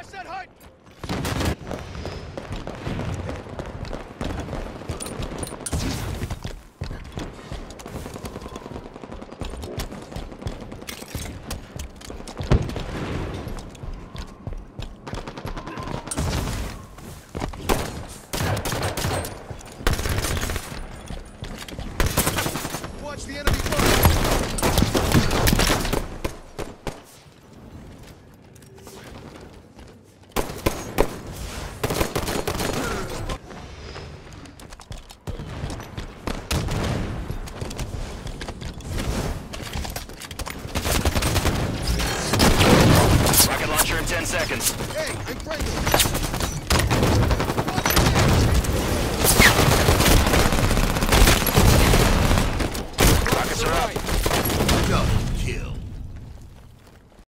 Request that hut! Watch the enemy